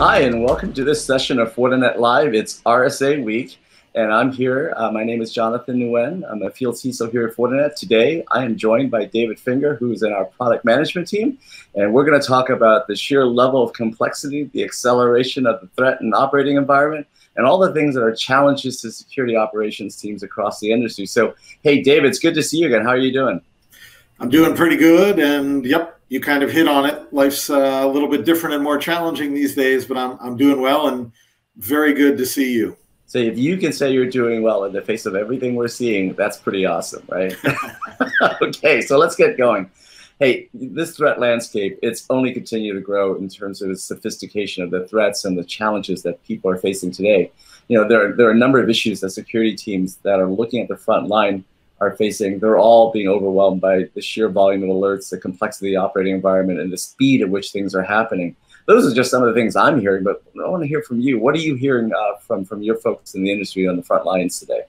Hi, and welcome to this session of Fortinet Live. It's RSA week, and I'm here. Uh, my name is Jonathan Nguyen. I'm a field CISO here at Fortinet. Today, I am joined by David Finger, who's in our product management team, and we're going to talk about the sheer level of complexity, the acceleration of the threat and operating environment, and all the things that are challenges to security operations teams across the industry. So, hey, David, it's good to see you again. How are you doing? I'm doing pretty good, and yep, you kind of hit on it. Life's uh, a little bit different and more challenging these days, but I'm I'm doing well and very good to see you. So if you can say you're doing well in the face of everything we're seeing, that's pretty awesome, right? okay, so let's get going. Hey, this threat landscape, it's only continued to grow in terms of the sophistication of the threats and the challenges that people are facing today. You know, there are, there are a number of issues that security teams that are looking at the front line are facing, they're all being overwhelmed by the sheer volume of alerts, the complexity of the operating environment, and the speed at which things are happening. Those are just some of the things I'm hearing, but I want to hear from you. What are you hearing uh, from from your folks in the industry on the front lines today?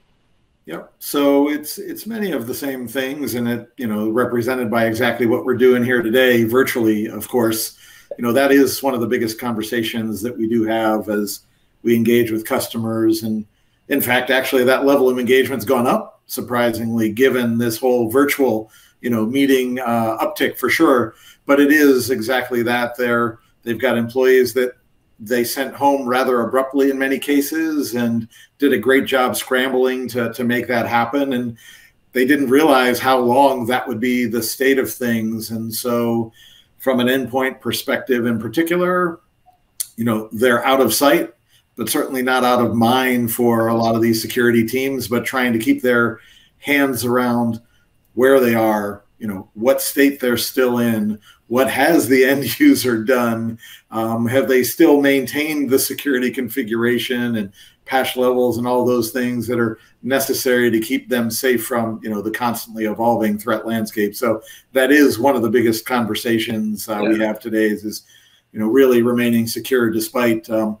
Yeah, so it's it's many of the same things, and it you know represented by exactly what we're doing here today, virtually, of course. You know that is one of the biggest conversations that we do have as we engage with customers, and in fact, actually, that level of engagement's gone up surprisingly, given this whole virtual, you know, meeting uh, uptick for sure. But it is exactly that. They're they've got employees that they sent home rather abruptly in many cases, and did a great job scrambling to to make that happen. And they didn't realize how long that would be the state of things. And so, from an endpoint perspective, in particular, you know, they're out of sight but certainly not out of mind for a lot of these security teams, but trying to keep their hands around where they are, you know, what state they're still in, what has the end user done, um, have they still maintained the security configuration and patch levels and all those things that are necessary to keep them safe from, you know, the constantly evolving threat landscape. So that is one of the biggest conversations uh, yeah. we have today is, is, you know, really remaining secure despite um,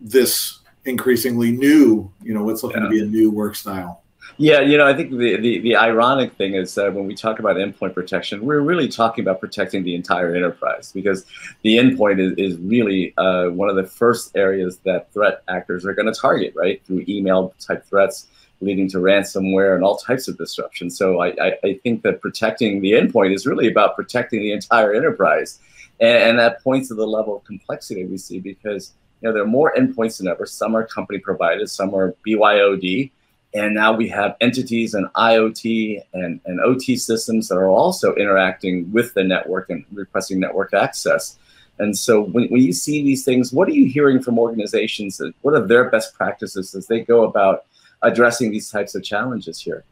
this increasingly new, you know, what's looking yeah. to be a new work style. Yeah, you know, I think the, the, the ironic thing is that when we talk about endpoint protection, we're really talking about protecting the entire enterprise because the endpoint is, is really uh, one of the first areas that threat actors are going to target, right? Through email type threats leading to ransomware and all types of disruption. So I, I, I think that protecting the endpoint is really about protecting the entire enterprise. And, and that points to the level of complexity we see because know, there are more endpoints than ever. Some are company provided, some are BYOD. And now we have entities and IoT and, and OT systems that are also interacting with the network and requesting network access. And so when, when you see these things, what are you hearing from organizations? That, what are their best practices as they go about addressing these types of challenges here?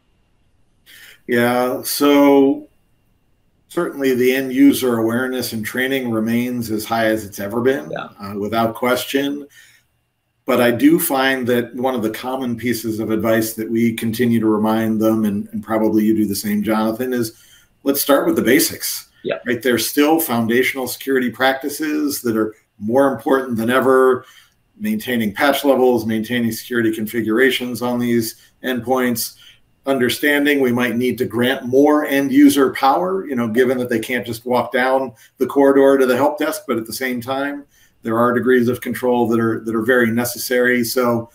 Yeah, so certainly the end user awareness and training remains as high as it's ever been, yeah. uh, without question. But I do find that one of the common pieces of advice that we continue to remind them, and, and probably you do the same, Jonathan, is let's start with the basics. Yeah. Right. There's still foundational security practices that are more important than ever. Maintaining patch levels, maintaining security configurations on these endpoints, understanding we might need to grant more end user power, you know, given that they can't just walk down the corridor to the help desk, but at the same time, there are degrees of control that are that are very necessary. So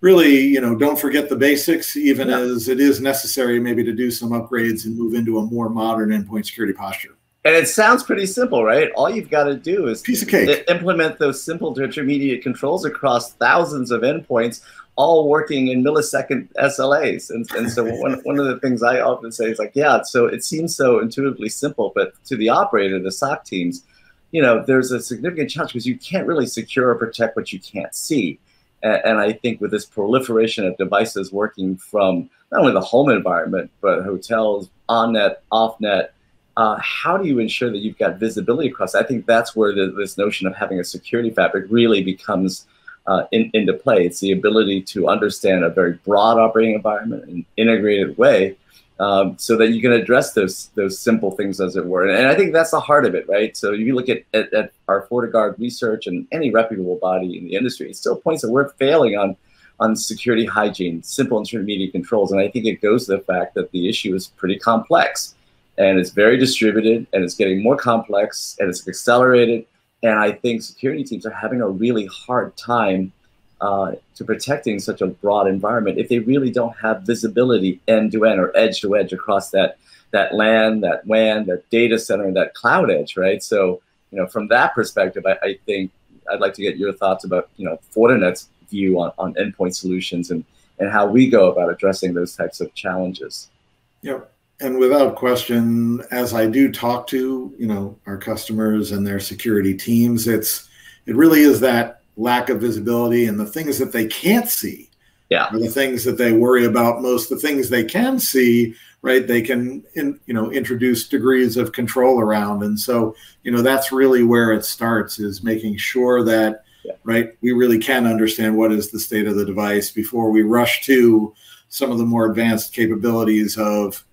really, you know, don't forget the basics, even yeah. as it is necessary maybe to do some upgrades and move into a more modern endpoint security posture. And it sounds pretty simple, right? All you've got to do is piece of cake. implement those simple to intermediate controls across thousands of endpoints all working in millisecond SLAs. And, and so one, one of the things I often say is like, yeah, so it seems so intuitively simple, but to the operator, the SOC teams, you know, there's a significant challenge because you can't really secure or protect what you can't see. And, and I think with this proliferation of devices working from not only the home environment, but hotels, on-net, off-net, uh, how do you ensure that you've got visibility across? I think that's where the, this notion of having a security fabric really becomes uh, in, into play. It's the ability to understand a very broad operating environment in an integrated way um, so that you can address those those simple things as it were. And, and I think that's the heart of it, right? So if you look at, at, at our FortiGuard research and any reputable body in the industry, it still points that we're failing on on security hygiene, simple intermediate controls. And I think it goes to the fact that the issue is pretty complex and it's very distributed and it's getting more complex and it's accelerated And I think security teams are having a really hard time uh, to protecting such a broad environment if they really don't have visibility end to end or edge to edge across that that LAN, that WAN, that data center, and that cloud edge, right? So, you know, from that perspective, I, I think I'd like to get your thoughts about, you know, Fortinet's view on, on endpoint solutions and, and how we go about addressing those types of challenges. Yep. And without question, as I do talk to, you know, our customers and their security teams, it's it really is that lack of visibility and the things that they can't see yeah. are the things that they worry about most. The things they can see, right? They can, in, you know, introduce degrees of control around, and so you know that's really where it starts is making sure that, yeah. right, we really can understand what is the state of the device before we rush to some of the more advanced capabilities of,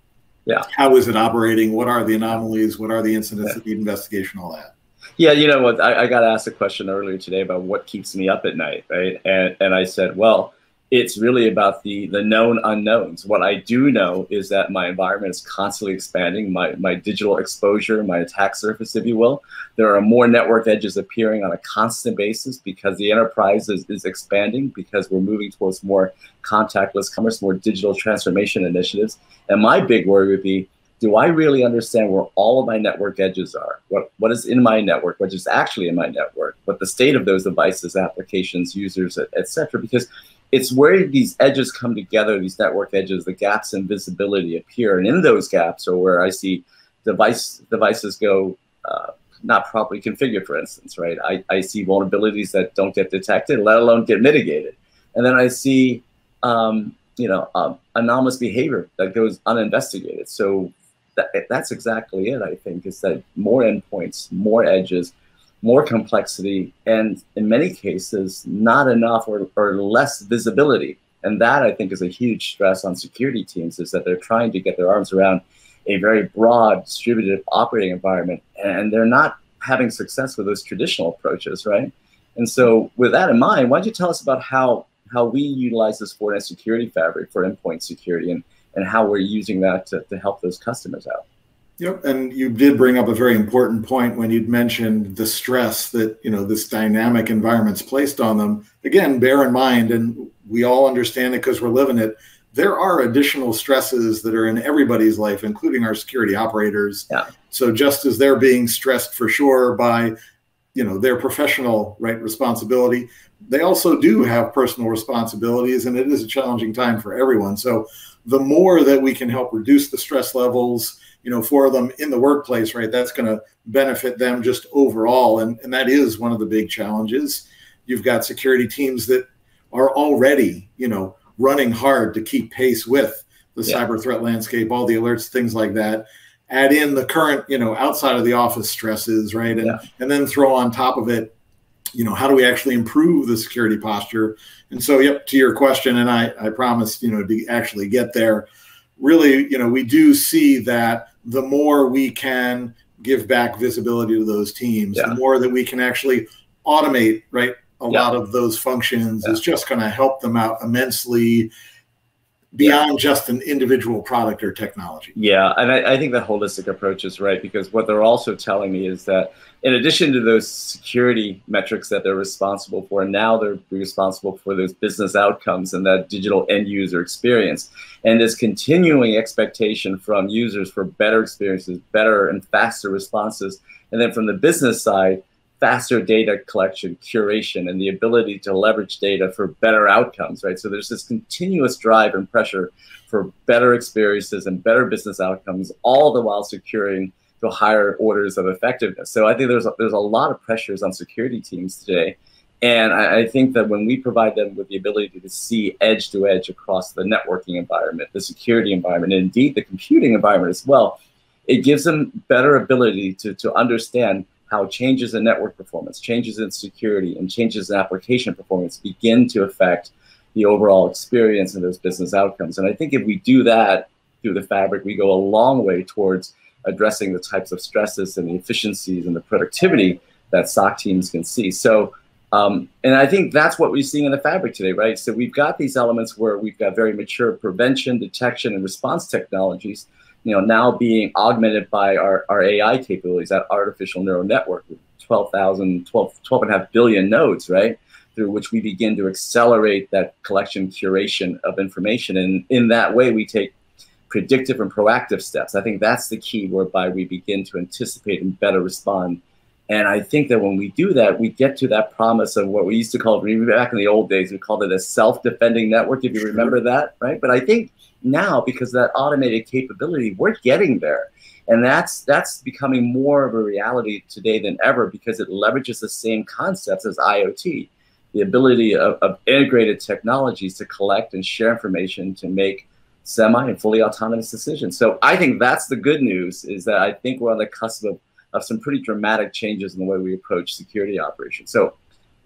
yeah, how is it operating? What are the anomalies? What are the incidents that need investigation? All that. Yeah, you know what? I, I got asked a question earlier today about what keeps me up at night, right? And and I said, well, it's really about the the known unknowns. What I do know is that my environment is constantly expanding, my, my digital exposure, my attack surface, if you will. There are more network edges appearing on a constant basis because the enterprise is, is expanding, because we're moving towards more contactless commerce, more digital transformation initiatives. And my big worry would be, do I really understand where all of my network edges are? What, what is in my network, what is actually in my network, what the state of those devices, applications, users, et, et cetera? Because it's where these edges come together, these network edges, the gaps in visibility appear. And in those gaps are where I see device devices go uh, not properly configured, for instance, right? I, I see vulnerabilities that don't get detected, let alone get mitigated. And then I see, um, you know, um, anomalous behavior that goes uninvestigated. So that, that's exactly it, I think, is that more endpoints, more edges, more complexity, and in many cases, not enough or, or less visibility. And that I think is a huge stress on security teams is that they're trying to get their arms around a very broad distributed operating environment, and they're not having success with those traditional approaches, right? And so, with that in mind, why don't you tell us about how how we utilize this Fortinet security fabric for endpoint security and and how we're using that to, to help those customers out? Yep, and you did bring up a very important point when you'd mentioned the stress that you know this dynamic environment's placed on them. Again, bear in mind, and we all understand it because we're living it. There are additional stresses that are in everybody's life, including our security operators. Yeah. So just as they're being stressed for sure by, you know, their professional right responsibility, they also do have personal responsibilities, and it is a challenging time for everyone. So the more that we can help reduce the stress levels you know, for them in the workplace, right? That's going to benefit them just overall. And, and that is one of the big challenges. You've got security teams that are already, you know, running hard to keep pace with the yeah. cyber threat landscape, all the alerts, things like that. Add in the current, you know, outside of the office stresses, right? And yeah. and then throw on top of it, you know, how do we actually improve the security posture? And so, yep, to your question, and I, I promised, you know, to actually get there really, you know, we do see that the more we can give back visibility to those teams, yeah. the more that we can actually automate, right? A yeah. lot of those functions yeah. is just going to help them out immensely beyond just an individual product or technology. Yeah, and I, I, think the holistic approach is right because what they're also telling me is that in addition to those security metrics that they're responsible for, now they're responsible for those business outcomes and that digital end user experience. And this continuing expectation from users for better experiences, better and faster responses. And then from the business side, faster data collection, curation, and the ability to leverage data for better outcomes, right? So there's this continuous drive and pressure for better experiences and better business outcomes, all the while securing to higher orders of effectiveness. So I think there's a, there's a lot of pressures on security teams today. And I, I think that when we provide them with the ability to see edge to edge across the networking environment, the security environment, and indeed the computing environment as well, it gives them better ability to, to understand how changes in network performance, changes in security, and changes in application performance begin to affect the overall experience and those business outcomes. And I think if we do that through the fabric, we go a long way towards addressing the types of stresses and the efficiencies and the productivity that SOC teams can see. So, um, and I think that's what we're seeing in the fabric today, right? So we've got these elements where we've got very mature prevention, detection, and response technologies you know, now being augmented by our, our AI capabilities, that artificial neural network with 12,000, 12, 12 and a half billion nodes, right? Through which we begin to accelerate that collection curation of information. And in that way, we take predictive and proactive steps. I think that's the key whereby we begin to anticipate and better respond. And I think that when we do that, we get to that promise of what we used to call, back in the old days, we called it a self-defending network, if you remember that, right? But I think now, because that automated capability, we're getting there. And that's that's becoming more of a reality today than ever because it leverages the same concepts as IoT, the ability of, of integrated technologies to collect and share information to make semi and fully autonomous decisions. So I think that's the good news is that I think we're on the cusp of, of some pretty dramatic changes in the way we approach security operations. So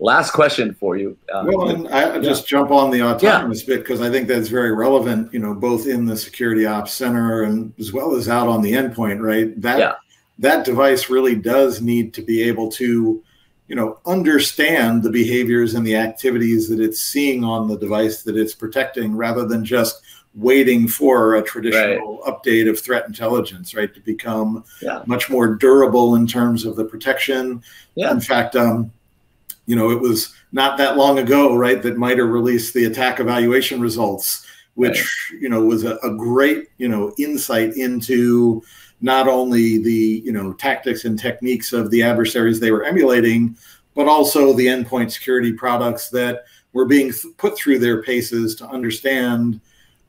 last question for you. Um, well, and I just jump on the autonomous yeah. bit because I think that's very relevant, you know, both in the security ops center and as well as out on the endpoint, right? That yeah. that device really does need to be able to, you know, understand the behaviors and the activities that it's seeing on the device that it's protecting rather than just waiting for a traditional right. update of threat intelligence, right, to become yeah. much more durable in terms of the protection. Yeah. In fact, um, you know, it was not that long ago, right, that MITRE released the ATT&CK evaluation results, which right. you know was a, a great you know insight into not only the you know tactics and techniques of the adversaries they were emulating, but also the endpoint security products that were being th- put through their paces to understand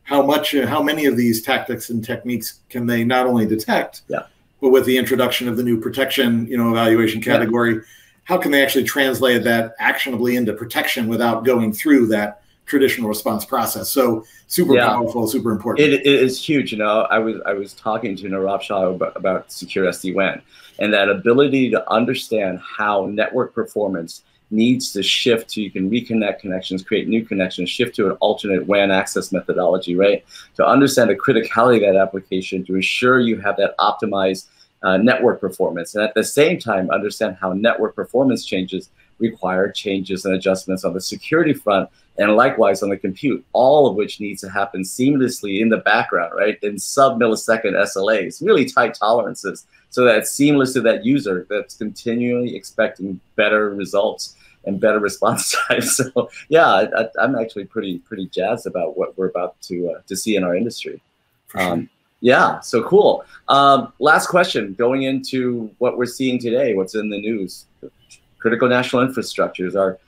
how much how many of these tactics and techniques can they not only detect yeah. but with the introduction of the new protection you know evaluation category yeah. How can they actually translate that actionably into protection without going through that traditional response process so super yeah. powerful super important it, it is huge you know i was i was talking to Nirav Shah about, about secure sd-wan and that ability to understand how network performance needs to shift to you can reconnect connections, create new connections, shift to an alternate WAN access methodology, right? To understand the criticality of that application, to ensure you have that optimized uh, network performance, and at the same time, understand how network performance changes require changes and adjustments on the security front and likewise on the compute, all of which needs to happen seamlessly in the background, right? In sub millisecond SLAs, really tight tolerances, so that it's seamless to that user that's continually expecting better results and better response time. So yeah, I, am actually pretty pretty jazzed about what we're about to uh, to see in our industry. Sure. Um, yeah, so cool. Um, last question, going into what we're seeing today, what's in the news. Critical national infrastructures are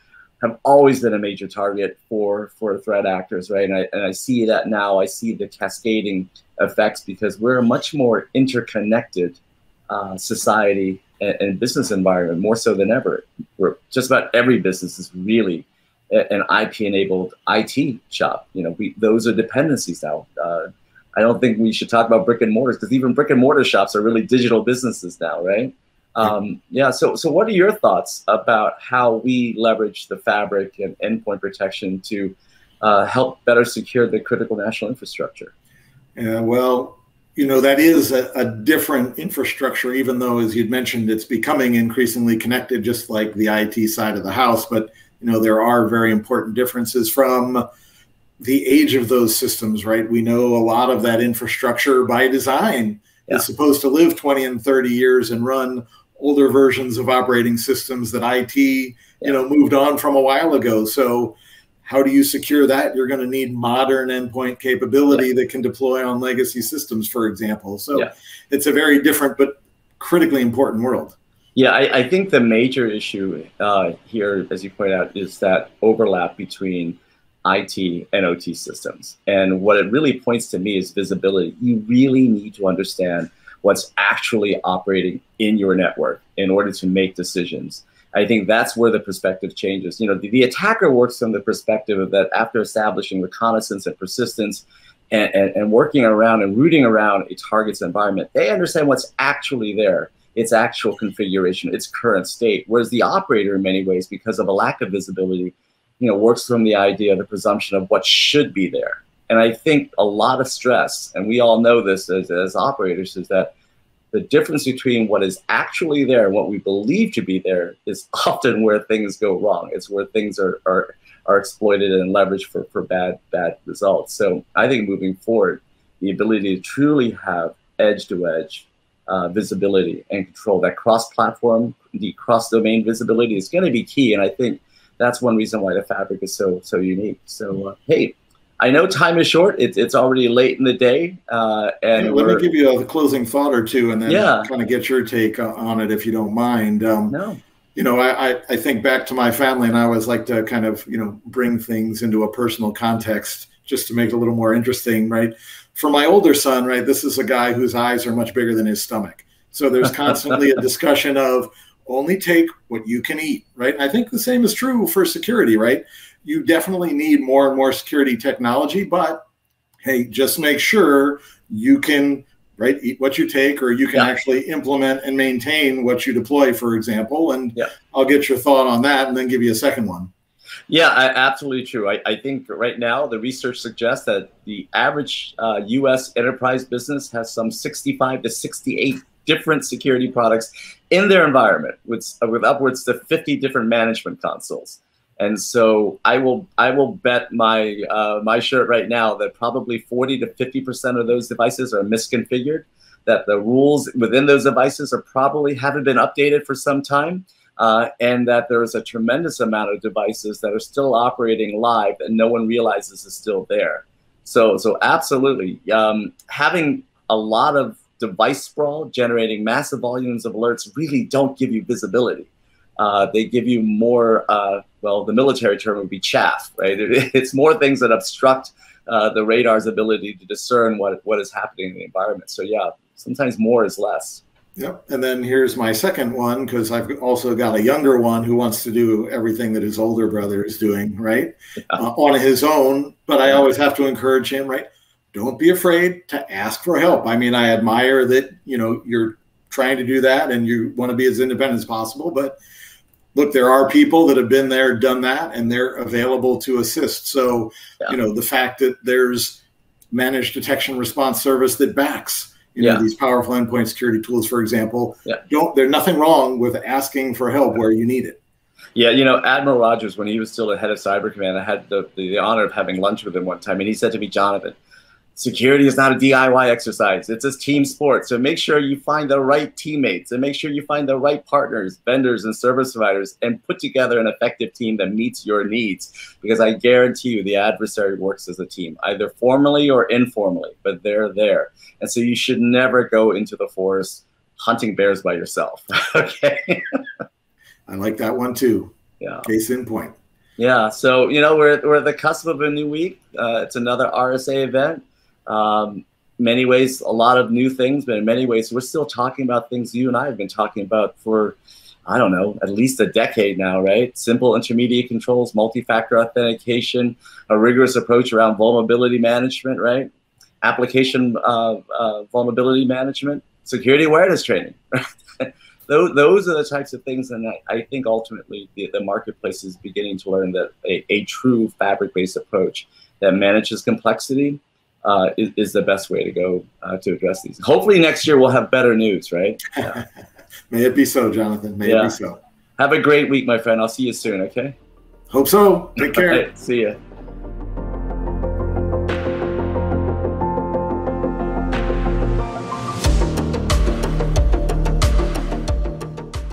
have always been a major target for for threat actors, right? And I, and I see that now. I see the cascading effects because we're a much more interconnected uh, society and, and, business environment more so than ever. Where just about every business is really an IP-enabled IT shop. You know, we, those are dependencies now. Uh, I don't think we should talk about brick and mortars because even brick and mortar shops are really digital businesses now, right? Um, yeah. So, so what are your thoughts about how we leverage the fabric and endpoint protection to uh, help better secure the critical national infrastructure? Yeah. Well, you know that is a, a, different infrastructure even though as you'd mentioned it's becoming increasingly connected just like the it side of the house but you know there are very important differences from the age of those systems right we know a lot of that infrastructure by design yeah. is supposed to live 20 and 30 years and run older versions of operating systems that it you know moved on from a while ago so how do you secure that? You're going to need modern endpoint capability yeah. that can deploy on legacy systems, for example. So yeah. it's a very different but critically important world. Yeah, I, I think the major issue uh, here, as you point out, is that overlap between IT and OT systems. And what it really points to me is visibility. You really need to understand what's actually operating in your network in order to make decisions. I think that's where the perspective changes. You know, the, the attacker works from the perspective of that after establishing reconnaissance and persistence and, and, and working around and rooting around a target's environment, they understand what's actually there, its actual configuration, its current state. Whereas the operator, in many ways, because of a lack of visibility, you know, works from the idea, of the presumption of what should be there. And I think a lot of stress, and we all know this as, as operators, is that the difference between what is actually there and what we believe to be there is often where things go wrong. It's where things are, are, are exploited and leveraged for, for bad, bad results. So I think moving forward, the ability to truly have edge to edge uh, visibility and control. That cross platform, the cross domain visibility is going to be key. And I think that's one reason why the fabric is so so unique. So uh, hey, I know time is short. It's it's already late in the day, uh, and let me give you a closing thought or two, and then yeah. kind of get your take on it if you don't mind. Um, no. You know, I, I think back to my family, and I always like to kind of you know bring things into a personal context just to make it a little more interesting, right? For my older son, right, this is a guy whose eyes are much bigger than his stomach. So there's constantly a discussion of only take what you can eat, right? And I think the same is true for security, right? You definitely need more and more security technology, but hey, just make sure you can right eat what you take or you can yeah. actually implement and maintain what you deploy for example and yeah. i'll get your thought on that and then give you a second one yeah, I, absolutely true. I, I, think right now the research suggests that the average uh, U.S. enterprise business has some 65 to 68 different security products in their environment, with with upwards to 50 different management consoles. And so I will I will bet my uh, my shirt right now that probably 40 to 50 percent of those devices are misconfigured. That the rules within those devices are probably haven't been updated for some time uh, and that there is a tremendous amount of devices that are still operating live and no one realizes is still there. So, so absolutely, um, having a lot of device sprawl generating massive volumes of alerts really don't give you visibility. Uh, they give you more, uh, well, the military term would be chaff, right? It, it's more things that obstruct uh, the radar's ability to discern what, what is happening in the environment. So yeah, sometimes more is less. Yep. And then here's my second one because I've also got a younger one who wants to do everything that his older brother is doing, right? Yeah. Uh, on his own. But I always have to encourage him, right? Don't be afraid to ask for help. I mean, I admire that, you know, you're trying to do that and you want to be as independent as possible. But look, there are people that have been there, done that, and they're available to assist. So, yeah. you know, the fact that there's managed detection response service that backs you know, yeah. these powerful endpoint security tools, for example, yeah. don't there's nothing wrong with asking for help where you need it. Yeah, you know, Admiral Rogers, when he was still the head of Cyber Command, I had the, the, the honor of having lunch with him one time, and he said to me, Jonathan, security is not a DIY exercise. It's a team sport. So make sure you find the right teammates and make sure you find the right partners, vendors, and service providers and put together an effective team that meets your needs. Because I guarantee you the adversary works as a team, either formally or informally, but they're there. And so you should never go into the forest hunting bears by yourself. okay. I like that one too. Yeah. Case in point. Yeah. So, you know, we're, we're at the cusp of a new week. Uh, it's another RSA event um, many ways, a lot of new things, but in many ways, we're still talking about things you and I have been talking about for, I don't know, at least a decade now, right? Simple intermediate controls, multi-factor authentication, a rigorous approach around vulnerability management, right? Application uh, uh, vulnerability management, security awareness training. those, those are the types of things, and I, I think ultimately the, the, marketplace is beginning to learn that a, a true fabric-based approach that manages complexity uh, is, is, the best way to go uh, to address these. Hopefully next year we'll have better news, right? Yeah. May it be so, Jonathan. May yeah. it be so. Have a great week, my friend. I'll see you soon, okay? Hope so. Take care. Right, see you.